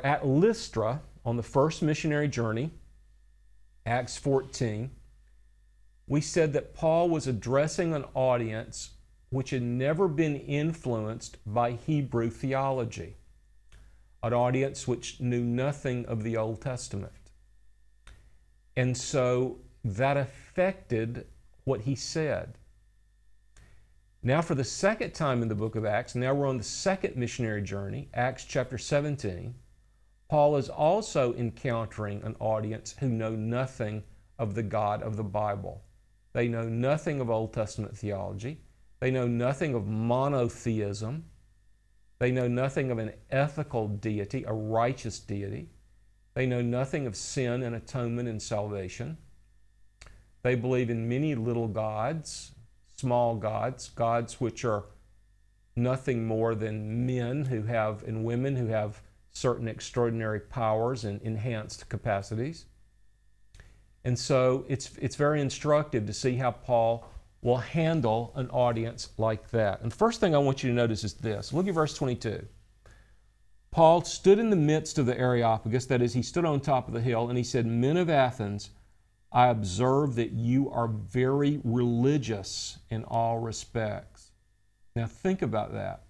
were at Lystra on the first missionary journey, Acts 14, we said that Paul was addressing an audience which had never been influenced by Hebrew theology, an audience which knew nothing of the Old Testament. And so that affected what he said. Now, for the second time in the book of Acts, now we're on the second missionary journey, Acts chapter 17. Paul is also encountering an audience who know nothing of the God of the Bible. They know nothing of Old Testament theology. They know nothing of monotheism. They know nothing of an ethical deity, a righteous deity. They know nothing of sin and atonement and salvation. They believe in many little gods, small gods, gods which are nothing more than men who have, and women who have certain extraordinary powers and enhanced capacities. And so it's, it's very instructive to see how Paul will handle an audience like that. And the first thing I want you to notice is this look at verse 22. Paul stood in the midst of the Areopagus, that is, he stood on top of the hill, and he said, Men of Athens, I observe that you are very religious in all respects. Now think about that.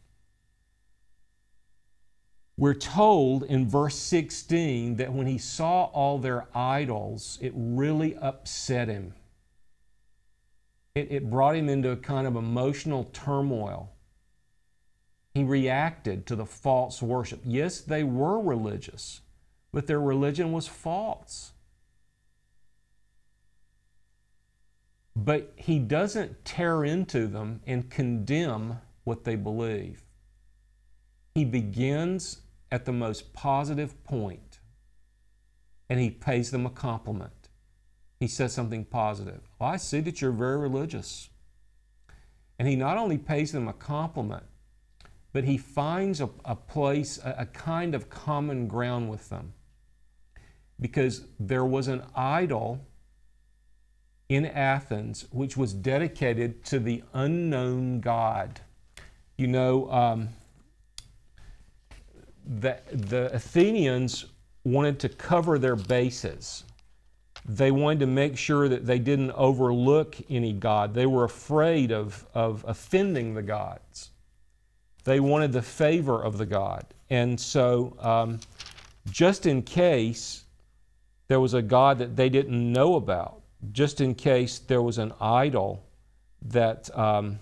We're told in verse 16 that when he saw all their idols, it really upset him. It, it brought him into a kind of emotional turmoil. He reacted to the false worship. Yes, they were religious, but their religion was false. But he doesn't tear into them and condemn what they believe. He begins at the most positive point and he pays them a compliment he says something positive. Well, I see that you're very religious. And he not only pays them a compliment, but he finds a, a place, a, a kind of common ground with them. Because there was an idol in Athens which was dedicated to the unknown God. You know, um, the, the Athenians wanted to cover their bases. They wanted to make sure that they didn't overlook any God. They were afraid of, of offending the gods. They wanted the favor of the God. And so, um, just in case there was a God that they didn't know about, just in case there was an idol that, um,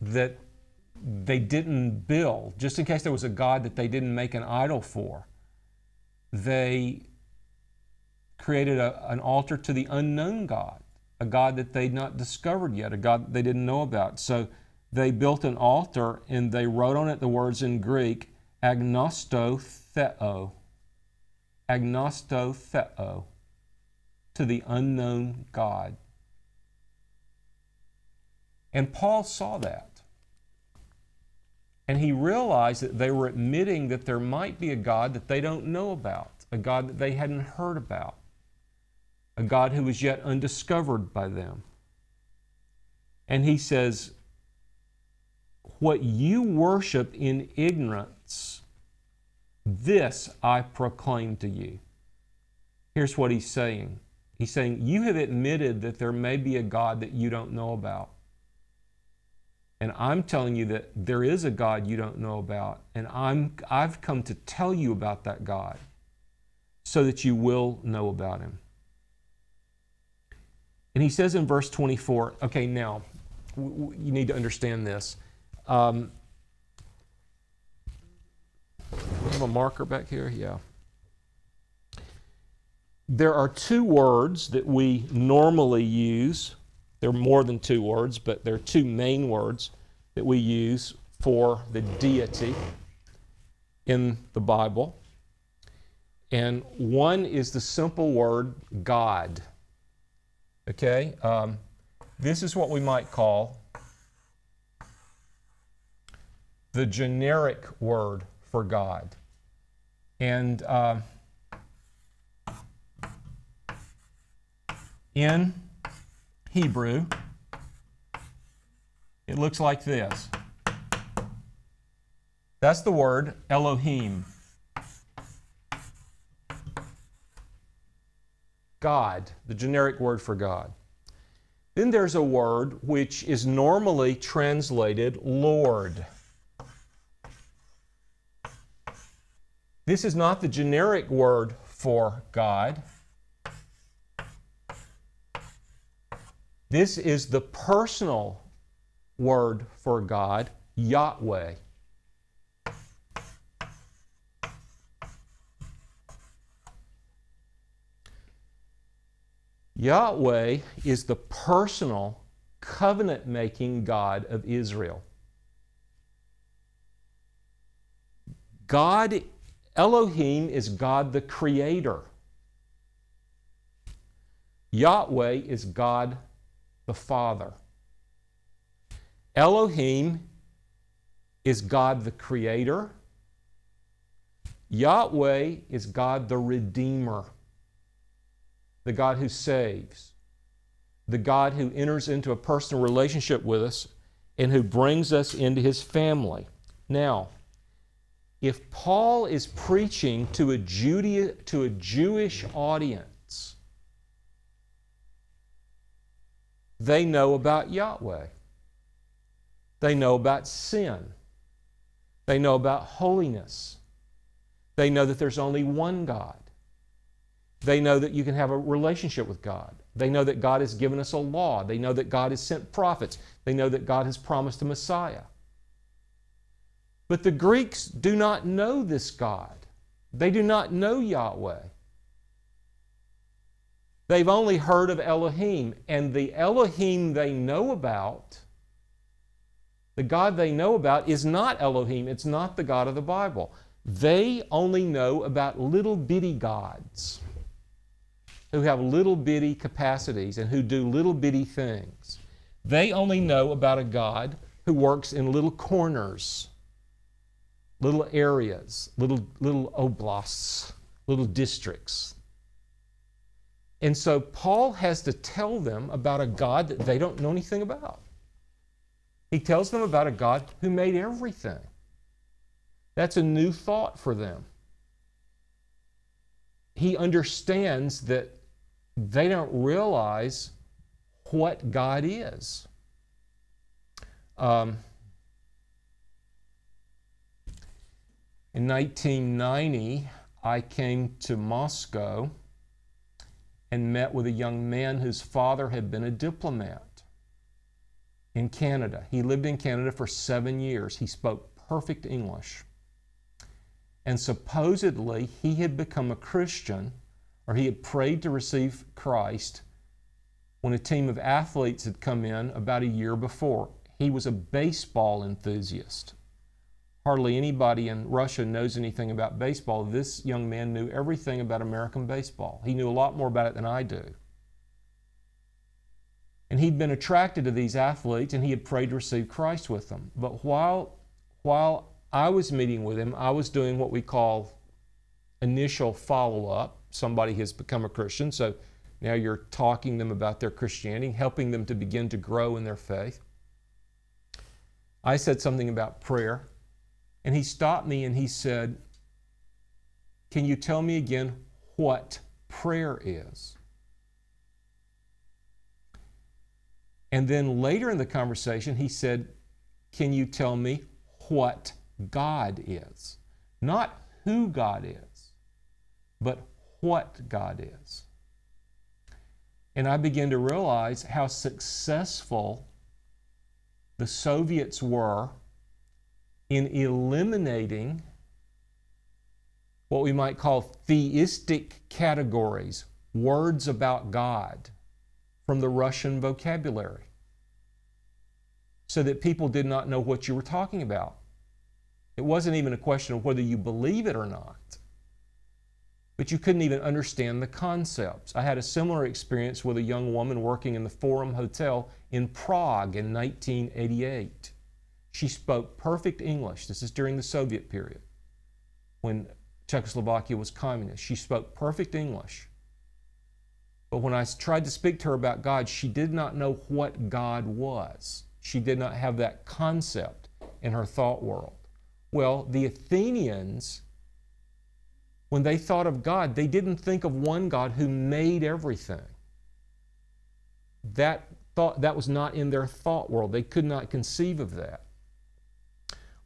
that they didn't build, just in case there was a God that they didn't make an idol for, they created a, an altar to the unknown God, a God that they'd not discovered yet, a God they didn't know about. So they built an altar and they wrote on it the words in Greek, agnosto theo. Agnosto theo, to the unknown God. And Paul saw that. And he realized that they were admitting that there might be a God that they don't know about, a God that they hadn't heard about a God who is yet undiscovered by them. And he says, What you worship in ignorance, this I proclaim to you. Here's what he's saying He's saying, You have admitted that there may be a God that you don't know about. And I'm telling you that there is a God you don't know about. And I'm, I've come to tell you about that God so that you will know about him. And he says in verse 24, okay, now, you need to understand this. Um, have a marker back here? Yeah. There are two words that we normally use. There are more than two words, but there are two main words that we use for the deity in the Bible. And one is the simple word God. Okay? Um, this is what we might call the generic word for God. And uh, in Hebrew, it looks like this. That's the word Elohim. God, the generic word for God. Then there's a word which is normally translated Lord. This is not the generic word for God. This is the personal word for God, Yahweh. Yahweh is the personal, covenant making God of Israel. God, Elohim, is God the Creator. Yahweh is God the Father. Elohim is God the Creator. Yahweh is God the Redeemer the God who saves, the God who enters into a personal relationship with us and who brings us into his family. Now, if Paul is preaching to a, Judea, to a Jewish audience, they know about Yahweh. They know about sin. They know about holiness. They know that there's only one God. They know that you can have a relationship with God. They know that God has given us a law. They know that God has sent prophets. They know that God has promised a Messiah. But the Greeks do not know this God. They do not know Yahweh. They've only heard of Elohim, and the Elohim they know about, the God they know about, is not Elohim. It's not the God of the Bible. They only know about little bitty gods who have little bitty capacities and who do little bitty things. They only know about a God who works in little corners, little areas, little, little oblasts, little districts. And so Paul has to tell them about a God that they don't know anything about. He tells them about a God who made everything. That's a new thought for them. He understands that they don't realize what God is. Um, in 1990, I came to Moscow and met with a young man whose father had been a diplomat in Canada. He lived in Canada for seven years. He spoke perfect English. And supposedly, he had become a Christian or he had prayed to receive Christ when a team of athletes had come in about a year before. He was a baseball enthusiast. Hardly anybody in Russia knows anything about baseball. This young man knew everything about American baseball. He knew a lot more about it than I do. And he'd been attracted to these athletes and he had prayed to receive Christ with them. But while, while I was meeting with him, I was doing what we call initial follow up somebody has become a Christian. So now you're talking them about their Christianity, helping them to begin to grow in their faith. I said something about prayer, and he stopped me and he said, Can you tell me again what prayer is? And then later in the conversation, he said, Can you tell me what God is? Not who God is, but what God is. And I began to realize how successful the Soviets were in eliminating what we might call theistic categories, words about God, from the Russian vocabulary, so that people did not know what you were talking about. It wasn't even a question of whether you believe it or not but you couldn't even understand the concepts. I had a similar experience with a young woman working in the Forum Hotel in Prague in 1988. She spoke perfect English. This is during the Soviet period when Czechoslovakia was communist. She spoke perfect English. But when I tried to speak to her about God, she did not know what God was. She did not have that concept in her thought world. Well, the Athenians, when they thought of God, they didn't think of one God who made everything. That thought that was not in their thought world. They could not conceive of that.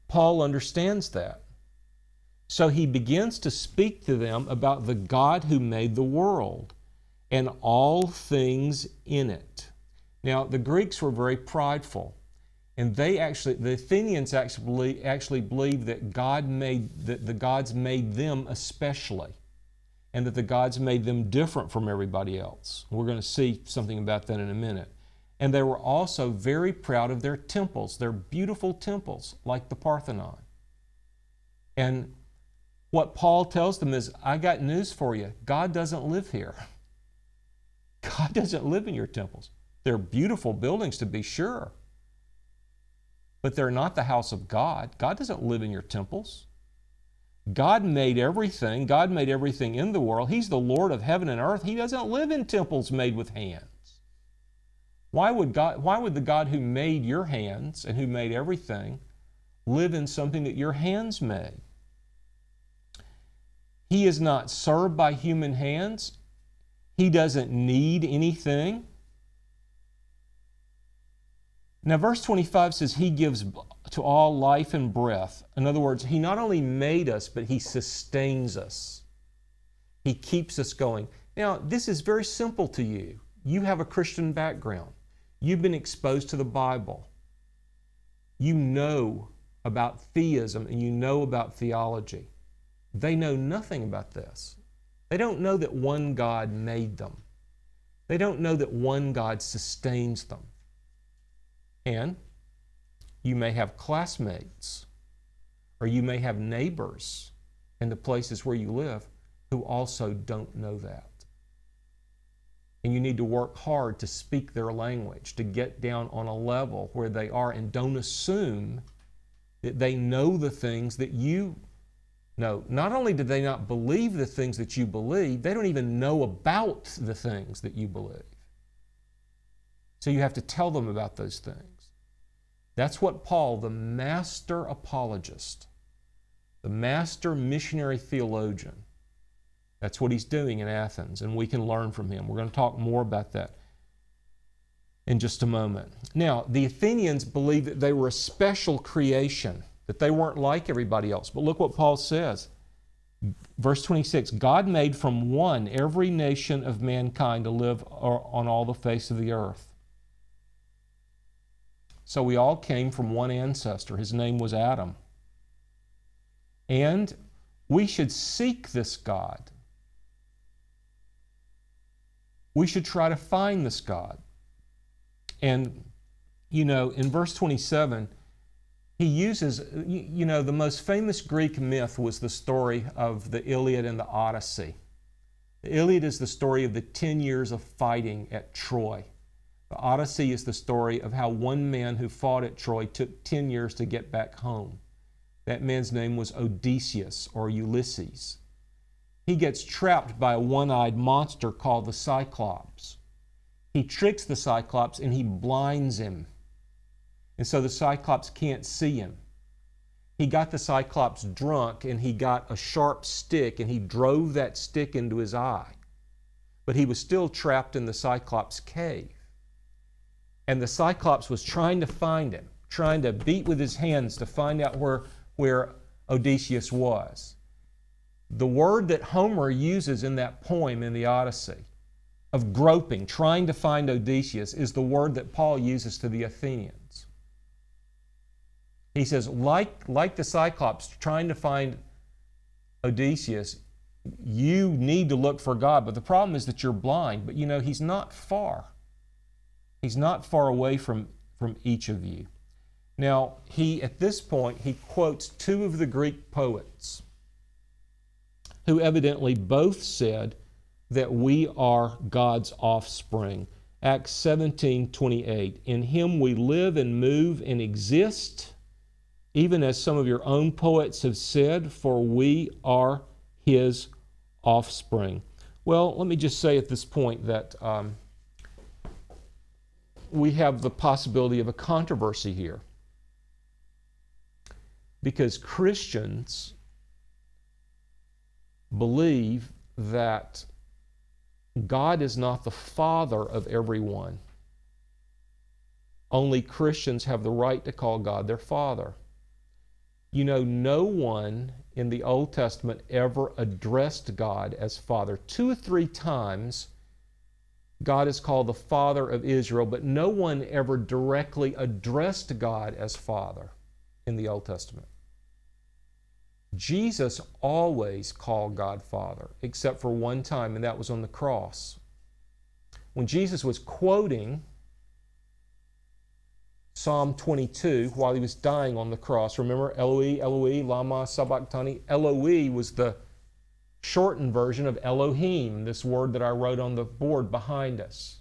Paul understands that. So he begins to speak to them about the God who made the world and all things in it. Now, the Greeks were very prideful. And they actually, the Athenians actually, actually believed that God made, that the gods made them especially, and that the gods made them different from everybody else. We're going to see something about that in a minute. And they were also very proud of their temples, their beautiful temples, like the Parthenon. And what Paul tells them is, I got news for you. God doesn't live here. God doesn't live in your temples. They're beautiful buildings to be sure, but they're not the house of God. God doesn't live in your temples. God made everything. God made everything in the world. He's the Lord of heaven and earth. He doesn't live in temples made with hands. Why would, God, why would the God who made your hands and who made everything live in something that your hands made? He is not served by human hands. He doesn't need anything. Now, verse 25 says, He gives to all life and breath. In other words, He not only made us, but He sustains us. He keeps us going. Now, this is very simple to you. You have a Christian background. You've been exposed to the Bible. You know about theism and you know about theology. They know nothing about this. They don't know that one God made them. They don't know that one God sustains them. And you may have classmates or you may have neighbors in the places where you live who also don't know that. And you need to work hard to speak their language, to get down on a level where they are, and don't assume that they know the things that you know. Not only do they not believe the things that you believe, they don't even know about the things that you believe. So you have to tell them about those things. That's what Paul, the master apologist, the master missionary theologian, that's what he's doing in Athens, and we can learn from him. We're going to talk more about that in just a moment. Now, the Athenians believed that they were a special creation, that they weren't like everybody else. But look what Paul says. Verse 26 God made from one every nation of mankind to live on all the face of the earth. So we all came from one ancestor. His name was Adam. And we should seek this God we should try to find this God. And, you know, in verse 27, he uses, you know, the most famous Greek myth was the story of the Iliad and the Odyssey. The Iliad is the story of the 10 years of fighting at Troy. The Odyssey is the story of how one man who fought at Troy took 10 years to get back home. That man's name was Odysseus or Ulysses he gets trapped by a one eyed monster called the Cyclops. He tricks the Cyclops and he blinds him. And so the Cyclops can't see him. He got the Cyclops drunk and he got a sharp stick and he drove that stick into his eye. But he was still trapped in the Cyclops cave. And the Cyclops was trying to find him, trying to beat with his hands to find out where, where Odysseus was. The word that Homer uses in that poem in the Odyssey of groping, trying to find Odysseus, is the word that Paul uses to the Athenians. He says, like, like the Cyclops trying to find Odysseus, you need to look for God. But the problem is that you're blind. But you know, He's not far. He's not far away from, from each of you. Now, he, at this point, he quotes two of the Greek poets who evidently both said that we are God's offspring. Acts 17 28. In him we live and move and exist, even as some of your own poets have said, for we are his offspring. Well, let me just say at this point that um, we have the possibility of a controversy here. Because Christians believe that God is not the father of everyone. Only Christians have the right to call God their father. You know, no one in the Old Testament ever addressed God as father. Two or three times, God is called the father of Israel, but no one ever directly addressed God as father in the Old Testament. Jesus always called God Father, except for one time, and that was on the cross. When Jesus was quoting Psalm 22 while he was dying on the cross, remember Eloi, Eloi, Lama Sabachthani? Eloi was the shortened version of Elohim, this word that I wrote on the board behind us.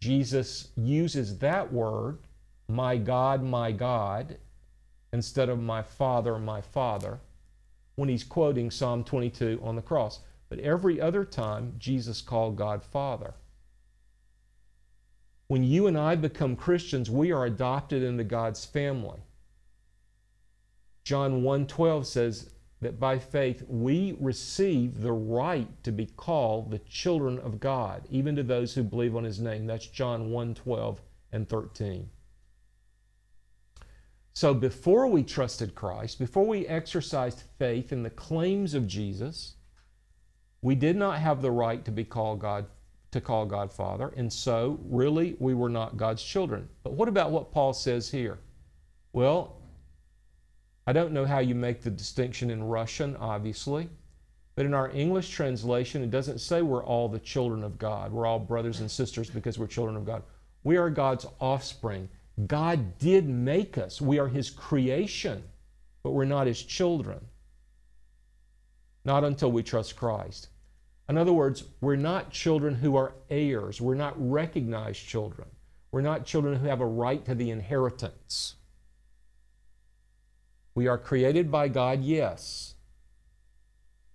Jesus uses that word, my God, my God, instead of my Father, my Father when he's quoting Psalm 22 on the cross. But every other time, Jesus called God Father. When you and I become Christians, we are adopted into God's family. John 1:12 says that by faith we receive the right to be called the children of God, even to those who believe on his name. That's John 1:12 and 13. So before we trusted Christ, before we exercised faith in the claims of Jesus, we did not have the right to be called God to call God Father, and so really we were not God's children. But what about what Paul says here? Well, I don't know how you make the distinction in Russian, obviously, but in our English translation, it doesn't say we're all the children of God. We're all brothers and sisters because we're children of God. We are God's offspring. God did make us. We are His creation, but we're not His children. Not until we trust Christ. In other words, we're not children who are heirs. We're not recognized children. We're not children who have a right to the inheritance. We are created by God, yes,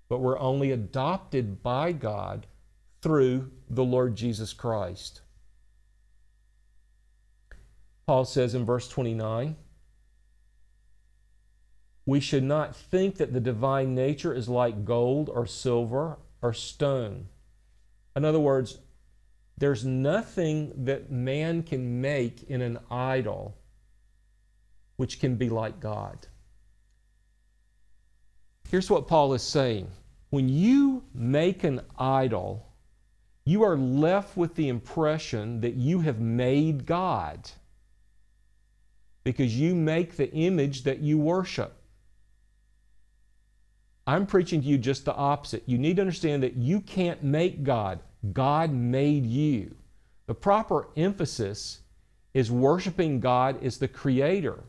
but we're only adopted by God through the Lord Jesus Christ. Paul says in verse 29 we should not think that the divine nature is like gold or silver or stone. In other words, there's nothing that man can make in an idol which can be like God. Here's what Paul is saying when you make an idol, you are left with the impression that you have made God because you make the image that you worship. I'm preaching to you just the opposite. You need to understand that you can't make God, God made you. The proper emphasis is worshiping God as the creator.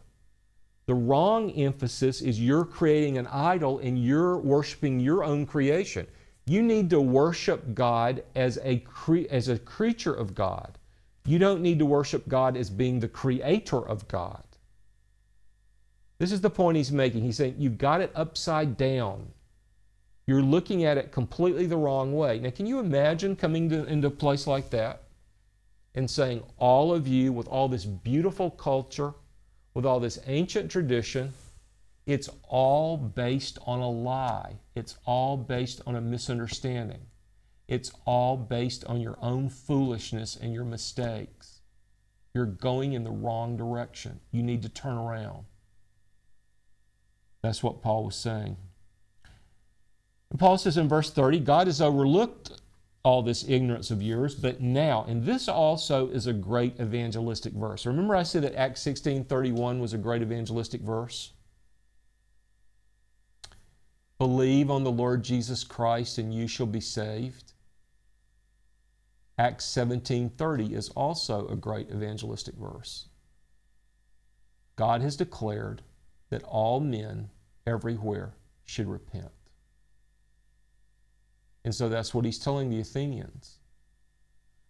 The wrong emphasis is you're creating an idol and you're worshiping your own creation. You need to worship God as a, cre- as a creature of God. You don't need to worship God as being the creator of God. This is the point he's making. He's saying you've got it upside down. You're looking at it completely the wrong way. Now, can you imagine coming to, into a place like that and saying, all of you, with all this beautiful culture, with all this ancient tradition, it's all based on a lie. It's all based on a misunderstanding. It's all based on your own foolishness and your mistakes. You're going in the wrong direction. You need to turn around. That's what Paul was saying. And Paul says in verse 30 God has overlooked all this ignorance of yours, but now, and this also is a great evangelistic verse. Remember, I said that Acts 16 31 was a great evangelistic verse? Believe on the Lord Jesus Christ and you shall be saved. Acts 17:30 is also a great evangelistic verse. God has declared that all men everywhere should repent. And so that's what he's telling the Athenians.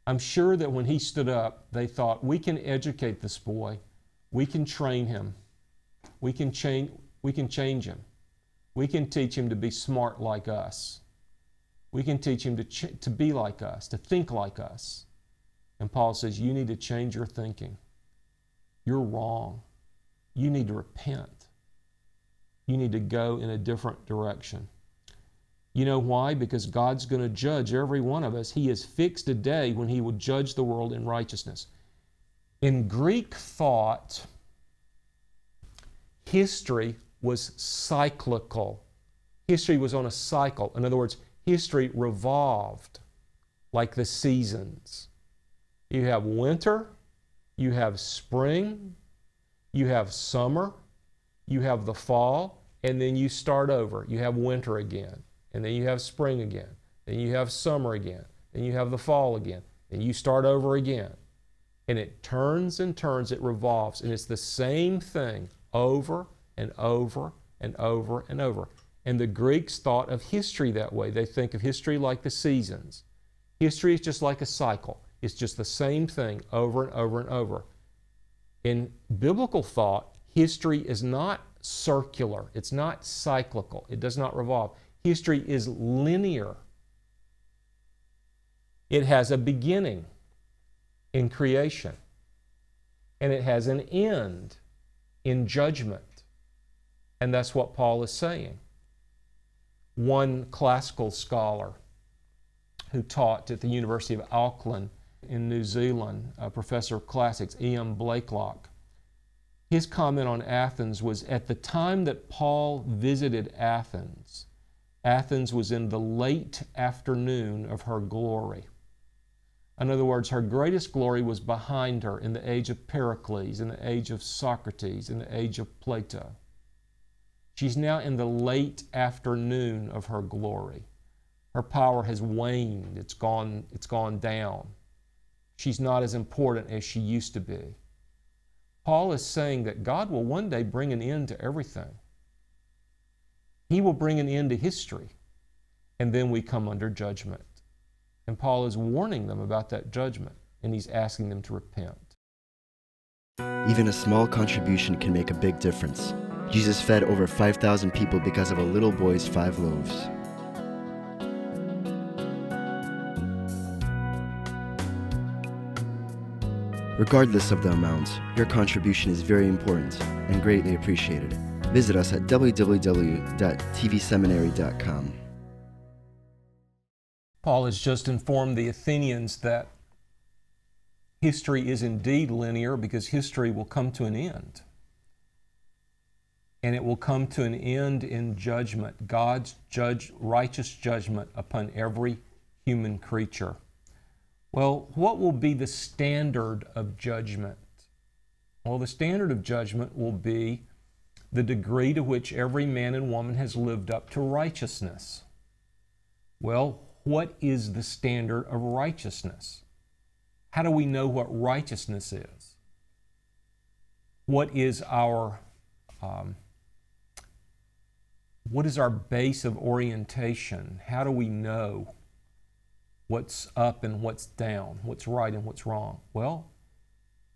I'm sure that when he stood up, they thought, we can educate this boy, we can train him, we can change, we can change him, we can teach him to be smart like us, we can teach him to, ch- to be like us, to think like us. And Paul says, You need to change your thinking. You're wrong. You need to repent. you need to go in a different direction. You know why? Because God's going to judge every one of us. He has fixed a day when He will judge the world in righteousness. In Greek thought, history was cyclical. History was on a cycle. In other words, history revolved like the seasons. You have winter, you have spring, you have summer, you have the fall, and then you start over. You have winter again, and then you have spring again, then you have summer again, then you have the fall again, and you start over again. And it turns and turns, it revolves, and it's the same thing over and over and over and over. And the Greeks thought of history that way. They think of history like the seasons. History is just like a cycle, it's just the same thing over and over and over. In biblical thought, history is not circular, it's not cyclical, it does not revolve. History is linear. It has a beginning in creation, and it has an end in judgment. And that's what Paul is saying. One classical scholar who taught at the University of Auckland in New Zealand, a professor of classics, E.M. Blaiklock. his comment on Athens was at the time that Paul visited Athens, Athens was in the late afternoon of her glory. In other words, her greatest glory was behind her in the age of Pericles, in the age of Socrates, in the age of Plato. She's now in the late afternoon of her glory. Her power has waned, it's gone, it's gone down. She's not as important as she used to be. Paul is saying that God will one day bring an end to everything. He will bring an end to history, and then we come under judgment. And Paul is warning them about that judgment, and he's asking them to repent. Even a small contribution can make a big difference. Jesus fed over 5,000 people because of a little boy's five loaves. Regardless of the amount, your contribution is very important and greatly appreciated. Visit us at www.tvseminary.com. Paul has just informed the Athenians that history is indeed linear because history will come to an end. And it will come to an end in judgment, God's judge, righteous judgment upon every human creature. Well, what will be the standard of judgment? Well, the standard of judgment will be the degree to which every man and woman has lived up to righteousness. Well, what is the standard of righteousness? How do we know what righteousness is? What is our um, what is our base of orientation? How do we know what's up and what's down, what's right and what's wrong? Well,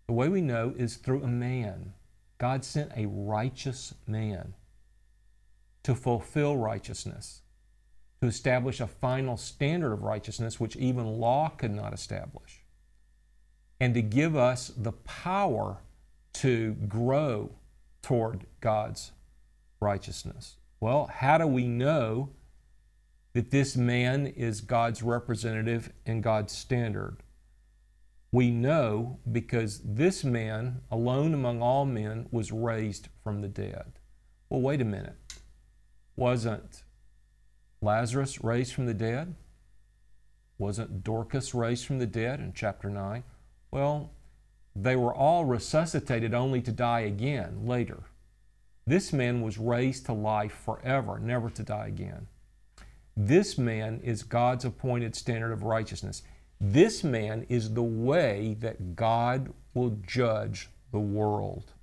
the way we know is through a man. God sent a righteous man to fulfill righteousness, to establish a final standard of righteousness which even law could not establish, and to give us the power to grow toward God's righteousness. Well, how do we know that this man is God's representative and God's standard. We know because this man, alone among all men, was raised from the dead. Well, wait a minute. Wasn't Lazarus raised from the dead? Wasn't Dorcas raised from the dead in chapter 9? Well, they were all resuscitated only to die again later. This man was raised to life forever, never to die again. This man is God's appointed standard of righteousness. This man is the way that God will judge the world.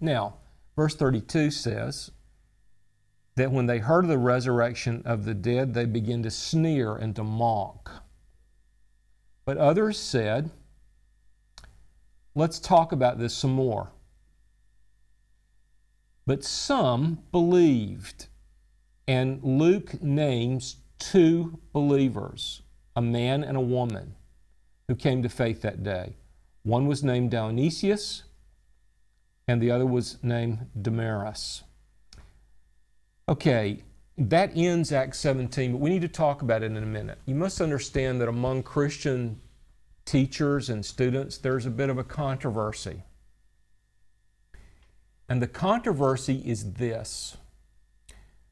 Now, verse 32 says that when they heard of the resurrection of the dead, they began to sneer and to mock. But others said, Let's talk about this some more. But some believed. And Luke names two believers, a man and a woman, who came to faith that day. One was named Dionysius, and the other was named Damaris. Okay, that ends Acts 17, but we need to talk about it in a minute. You must understand that among Christian teachers and students, there's a bit of a controversy. And the controversy is this.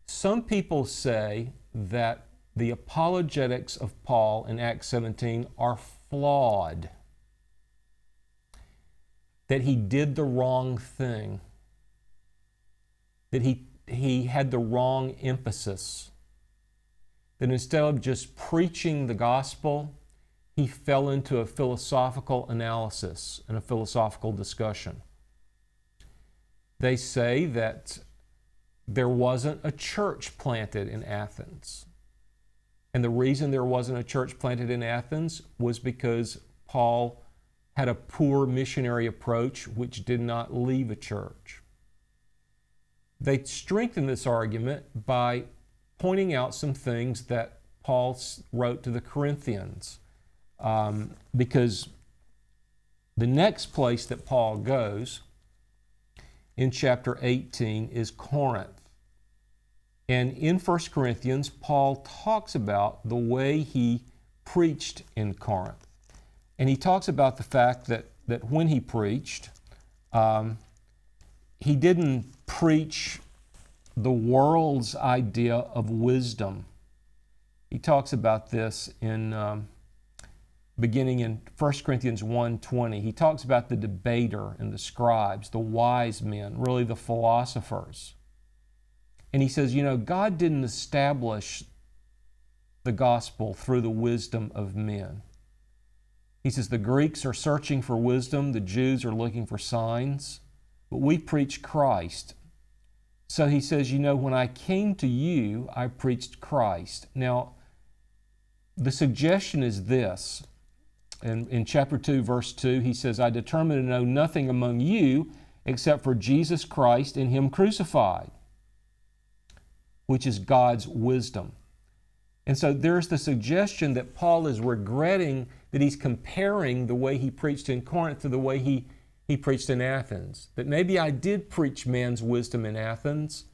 Some people say that the apologetics of Paul in Acts 17 are flawed, that he did the wrong thing, that he, he had the wrong emphasis, that instead of just preaching the gospel, he fell into a philosophical analysis and a philosophical discussion. They say that there wasn't a church planted in Athens. And the reason there wasn't a church planted in Athens was because Paul had a poor missionary approach which did not leave a church. They strengthen this argument by pointing out some things that Paul wrote to the Corinthians. Um, because the next place that Paul goes in chapter 18 is Corinth. And in 1 Corinthians, Paul talks about the way he preached in Corinth. And he talks about the fact that, that when he preached, um, he didn't preach the world's idea of wisdom. He talks about this in um, beginning in 1 Corinthians 1:20. He talks about the debater and the scribes, the wise men, really the philosophers. And he says, you know, God didn't establish the gospel through the wisdom of men. He says the Greeks are searching for wisdom, the Jews are looking for signs, but we preach Christ. So he says, you know, when I came to you, I preached Christ. Now, the suggestion is this. In, in chapter 2, verse 2, he says, I determined to know nothing among you except for Jesus Christ and Him crucified which is God's wisdom. And so there's the suggestion that Paul is regretting that he's comparing the way he preached in Corinth to the way he, he preached in Athens. That maybe I did preach man's wisdom in Athens,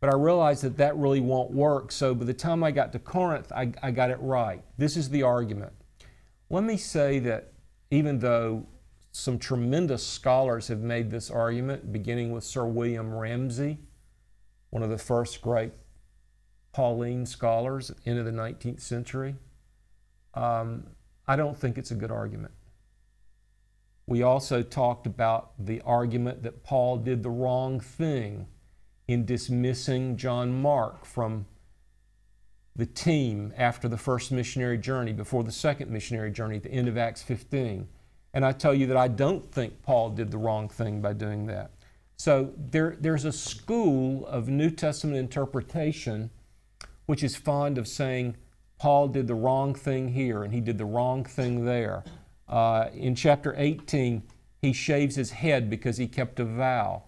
but I realized that that really won't work. So by the time I got to Corinth, I, I got it right. This is the argument. Let me say that even though some tremendous scholars have made this argument, beginning with Sir William Ramsay, one of the first great Pauline scholars into the 19th century. Um, I don't think it's a good argument. We also talked about the argument that Paul did the wrong thing in dismissing John Mark from the team after the first missionary journey, before the second missionary journey at the end of Acts 15. And I tell you that I don't think Paul did the wrong thing by doing that. So there, there's a school of New Testament interpretation which is fond of saying Paul did the wrong thing here and he did the wrong thing there. Uh, in chapter 18, he shaves his head because he kept a vow.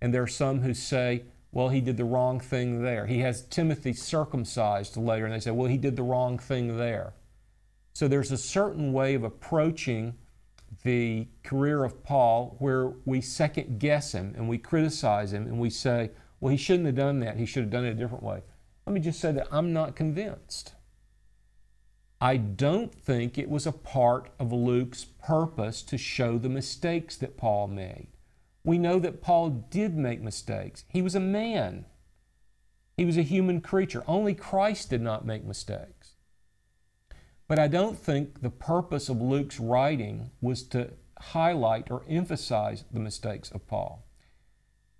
And there are some who say, well, he did the wrong thing there. He has Timothy circumcised later, and they say, well, he did the wrong thing there. So there's a certain way of approaching the career of Paul where we second guess him and we criticize him and we say, well, he shouldn't have done that. He should have done it a different way. Let me just say that I'm not convinced. I don't think it was a part of Luke's purpose to show the mistakes that Paul made. We know that Paul did make mistakes. He was a man, he was a human creature. Only Christ did not make mistakes. But I don't think the purpose of Luke's writing was to highlight or emphasize the mistakes of Paul.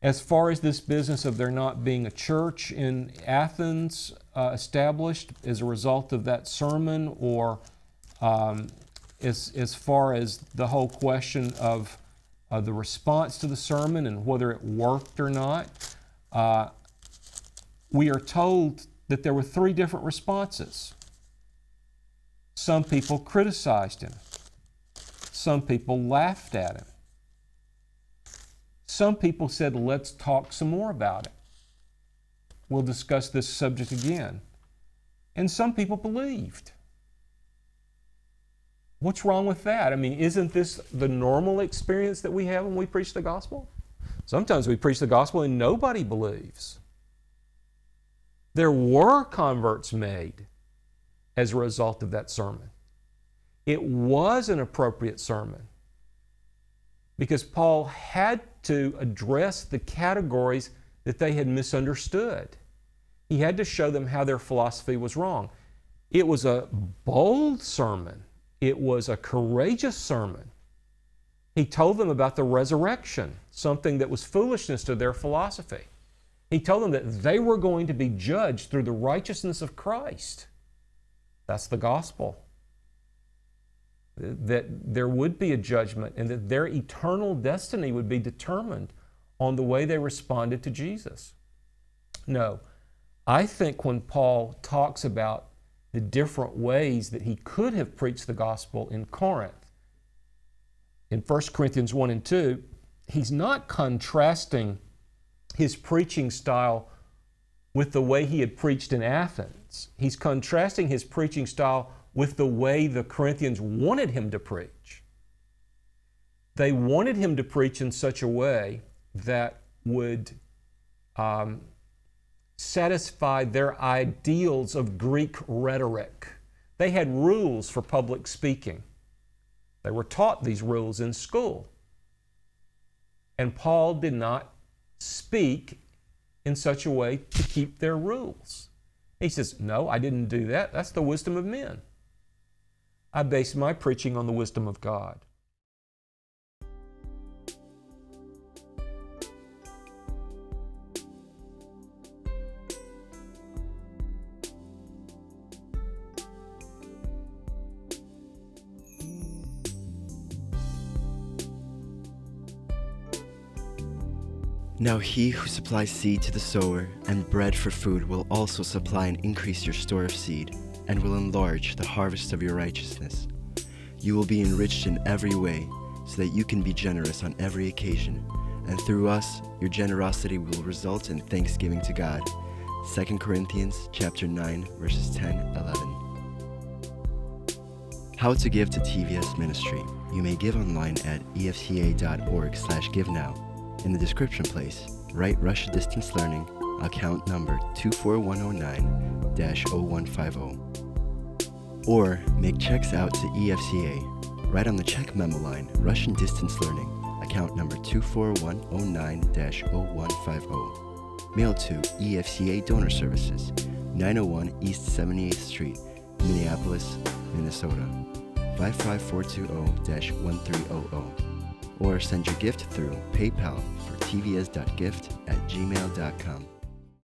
As far as this business of there not being a church in Athens uh, established as a result of that sermon, or um, as, as far as the whole question of uh, the response to the sermon and whether it worked or not, uh, we are told that there were three different responses. Some people criticized him, some people laughed at him. Some people said, let's talk some more about it. We'll discuss this subject again. And some people believed. What's wrong with that? I mean, isn't this the normal experience that we have when we preach the gospel? Sometimes we preach the gospel and nobody believes. There were converts made as a result of that sermon. It was an appropriate sermon because Paul had to address the categories that they had misunderstood. He had to show them how their philosophy was wrong. It was a bold sermon, it was a courageous sermon. He told them about the resurrection, something that was foolishness to their philosophy. He told them that they were going to be judged through the righteousness of Christ. That's the gospel. That there would be a judgment and that their eternal destiny would be determined on the way they responded to Jesus. No, I think when Paul talks about the different ways that he could have preached the gospel in Corinth, in 1 Corinthians 1 and 2, he's not contrasting his preaching style with the way he had preached in Athens. He's contrasting his preaching style with the way the Corinthians wanted him to preach. They wanted him to preach in such a way that would um, satisfy their ideals of Greek rhetoric. They had rules for public speaking. They were taught these rules in school. And Paul did not speak in such a way to keep their rules. He says, No, I didn't do that. That's the wisdom of men. I base my preaching on the wisdom of God. Now he who supplies seed to the sower and bread for food will also supply and increase your store of seed, and will enlarge the harvest of your righteousness. You will be enriched in every way, so that you can be generous on every occasion, and through us your generosity will result in thanksgiving to God. 2 Corinthians chapter 9 verses 10 11. How to give to TVS Ministry. You may give online at efca.org/give now in the description place, write Russia Distance Learning account number 24109-0150. Or make checks out to EFCA. Write on the check memo line Russian Distance Learning account number 24109-0150. Mail to EFCA Donor Services, 901 East 78th Street, Minneapolis, Minnesota 55420-1300 or send your gift through PayPal for tvs.gift at gmail.com.